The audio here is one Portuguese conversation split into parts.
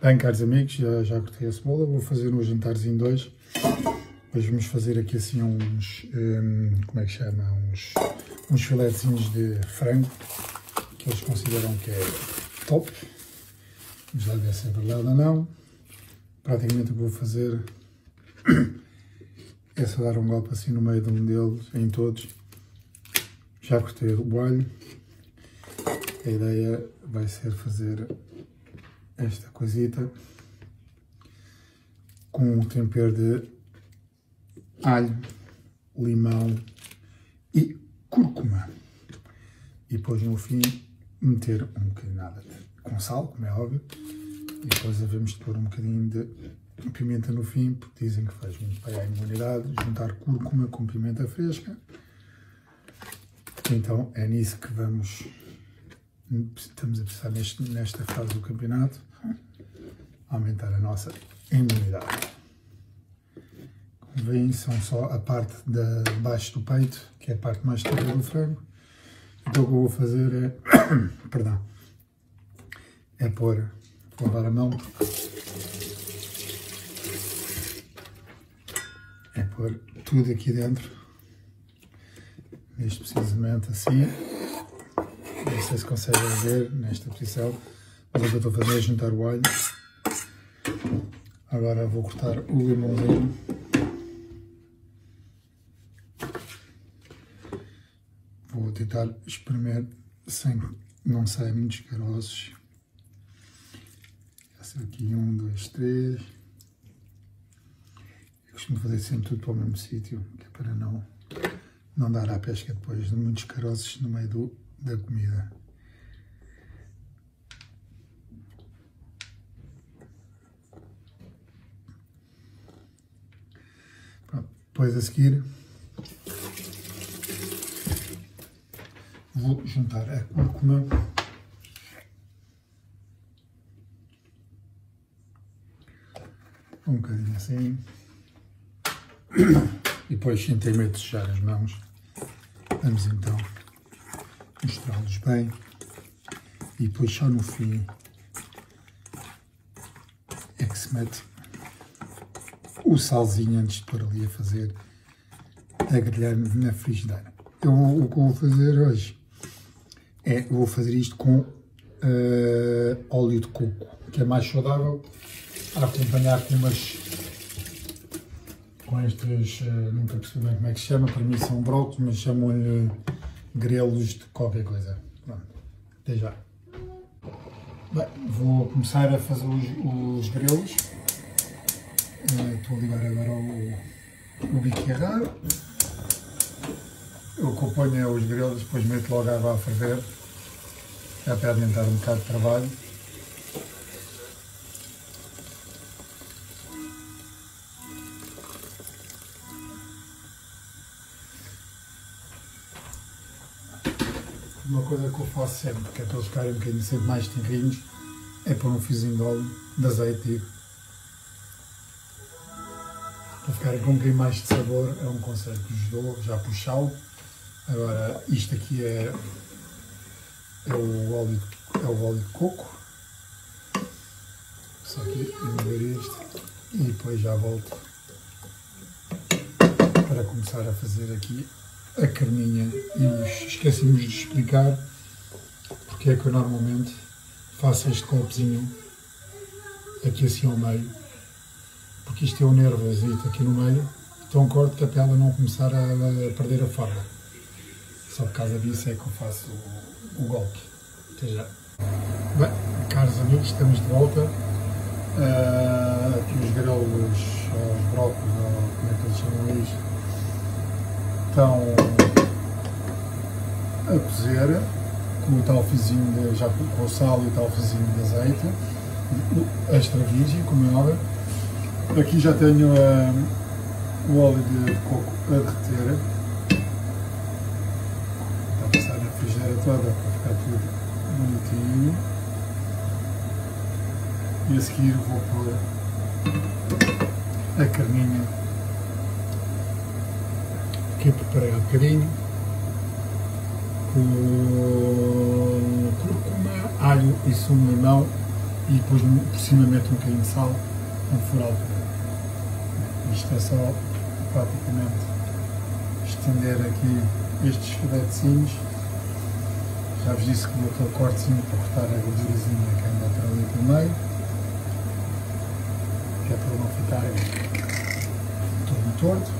Bem, caros amigos, já, já cortei a cebola, vou fazer um jantarzinho dois. Hoje vamos fazer aqui assim uns, um, como é que chama, uns, uns filetezinhos de frango, que eles consideram que é top. Vamos lá ver se é verdade ou não. Praticamente o que vou fazer é só dar um golpe assim no meio de um deles, em todos. Já cortei o alho. A ideia vai ser fazer esta coisita com tempero de alho, limão e cúrcuma. E depois no fim meter um bocadinho nada com sal, como é óbvio. E depois devemos pôr um bocadinho de pimenta no fim, porque dizem que faz muito bem à imunidade, juntar cúrcuma com pimenta fresca. Então é nisso que vamos, estamos a precisar nesta fase do campeonato aumentar a nossa imunidade. Veem, são só a parte de baixo do peito, que é a parte mais dura do frango. Então o que eu vou fazer é, perdão, é pôr, vou lavar a mão, é pôr tudo aqui dentro, neste precisamente assim, não sei se conseguem ver nesta posição, mas o que eu estou a fazer é juntar o alho Agora vou cortar o limãozinho. Vou tentar espremer sem não sair muitos caroços. Essa aqui, um, dois, três. Eu costumo fazer sempre tudo para o mesmo sítio, que é para não, não dar à pesca depois de muitos caroços no meio do, da comida. Depois a seguir vou juntar a cúrcuma. Um bocadinho assim. E depois sem ter medo de sujar as mãos. Vamos então misturá-los bem. E depois só no fim é que se mete o salzinho antes de pôr ali a fazer a grelhar na frigideira. Eu, o que vou fazer hoje é, vou fazer isto com uh, óleo de coco, que é mais saudável, a acompanhar com umas com estes, uh, nunca percebi bem como é que se chama, para mim são brócolis, mas chamam-lhe grelos de qualquer coisa. Pronto, até já. Bem, vou começar a fazer os, os grelos. Estou a ligar agora o, o bico errado. Eu componho os grelos, depois meto logo a água a ferver, já para adiantar um bocado de trabalho. Uma coisa que eu faço sempre, que é para eles ficarem um bocadinho sempre mais tenrinhos, é pôr um fiozinho de óleo, de azeite, para ficarem com um bocadinho mais de sabor, é um conselho que vos dou, já puxá-lo. Agora, isto aqui é, é, o óleo, é o óleo de coco. Só aqui remover isto e depois já volto para começar a fazer aqui a carninha. E esquecemos de explicar porque é que eu normalmente faço este golpezinho aqui assim ao meio porque isto é um nervosito aqui no meio, então corto que até ela não começar a, a, perder a forma. Só por causa disso é que eu faço o, o golpe. Até já. Bem, caros amigos, estamos de volta. Uh, aqui os grelos, os brócolis, ou como é que eles chamam isto, estão a cozer com o tal fizinho de, já com o sal e o tal fizinho de azeite, extra virgem, como é óbvio Aqui já tenho uh, o óleo de coco a derreter. Está a passar na frigideira toda para ficar tudo bonitinho. E a seguir vou pôr a carninha que preparei há bocadinho com cúrcuma, alho e sumo limão e depois por cima meto um bocadinho de sal quando for altura. Isto é só praticamente estender aqui estes filetezinhos. Já vos disse que dou aquele cortezinho para cortar a gordurazinha que anda para ali pelo meio, que é para não ficar todo torto.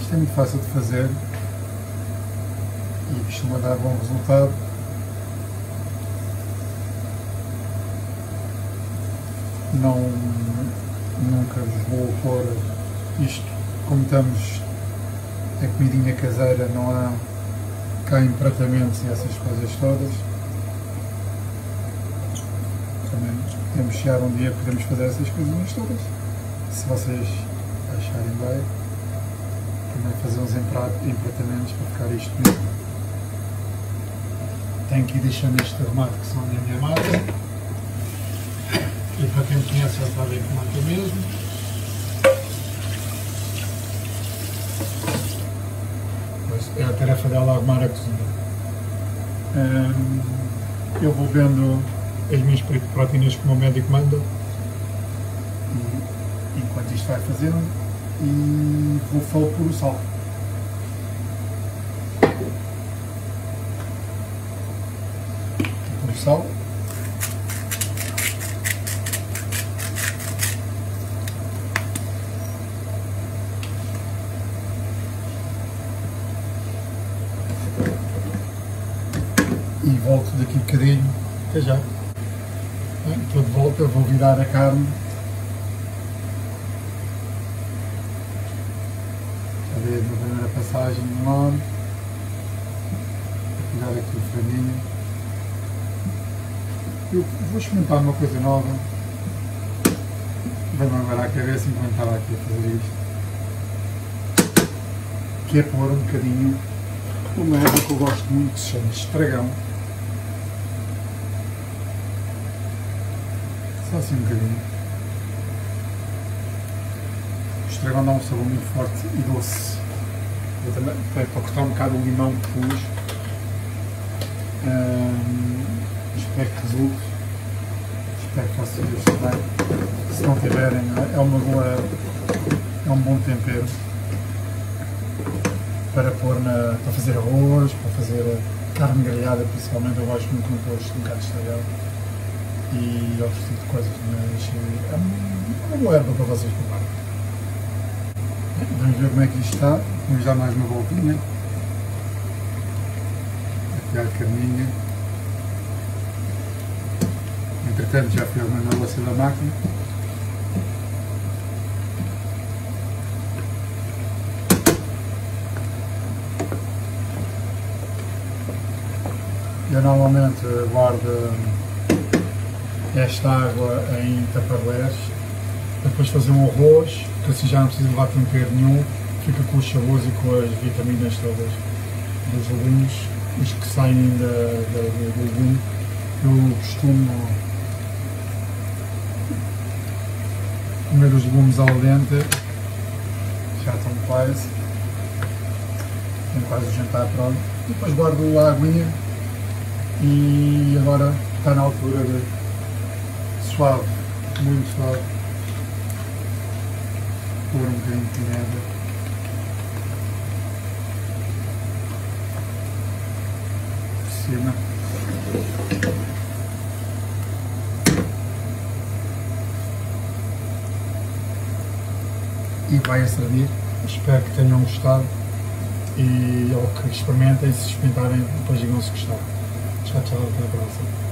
Isto é muito fácil de fazer e costuma dar bom resultado. Não, nunca vos vou pôr isto, como estamos a comidinha caseira, não há cá empratamentos e essas coisas todas. Também podemos chegar um dia, podemos fazer essas coisinhas todas, se vocês acharem bem. Também fazer uns empratamentos para ficar isto mesmo. Tenho que ir deixando este arrumado que são da minha mata. E para quem me conhece já sabe que mata mesmo. é a tarefa dela arrumar a cozinha. eu vou vendo as minhas proteínas que o meu médico manda enquanto isto vai fazendo e vou só por o sal. Por o sal. e volto daqui um bocadinho. Até já. Estou de volta, vou virar a carne. A ver na primeira passagem no ar. Virar aqui o franguinho. Eu vou experimentar uma coisa nova. Vai-me agora à cabeça enquanto estava aqui a fazer isto. Que é pôr um bocadinho uma erva que eu gosto muito que se chama estragão. Só assim um bocadinho. O estragão dá um sabor muito forte e doce. Eu também, para cortar um bocado o limão que pus. Hum, espero que resulte. Espero que vocês também. Se não tiverem, é uma boa. é um bom tempero para pôr na, para fazer arroz, para fazer carne grelhada principalmente, eu gosto muito de pôr um bocado estragado e tipos de coisas, mas é uma boa erva para vocês provarem. Vamos ver como é que isto está, vamos dar mais uma voltinha. Aqui a carninha. Entretanto já fui arrumando a louça da máquina. Eu normalmente guardo esta água em taparoeiras, depois fazer um arroz, que assim já não precisa levar tempero nenhum, fica com os sabores e com as vitaminas todas dos legumes, os que saem da, da, do legume. Eu costumo comer os legumes ao dente, já estão quase, tenho quase o jantar pronto, depois guardo a aguinha e agora está na altura de suave, muito suave. Pôr um bocadinho de. Por cima. E vai a servir. Espero que tenham gostado e ou que experimentem, se experimentarem, depois digam se gostaram. Tchau, tchau, até a próxima.